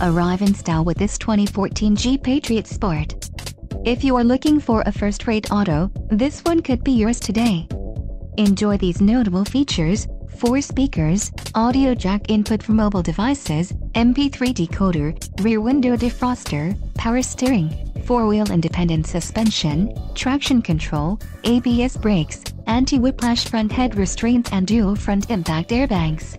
Arrive in style with this 2014 Jeep Patriot Sport. If you are looking for a first-rate auto, this one could be yours today. Enjoy these notable features, 4 speakers, audio jack input for mobile devices, MP3 decoder, rear window defroster, power steering, 4-wheel independent suspension, traction control, ABS brakes, anti-whiplash front head restraints and dual front impact airbags.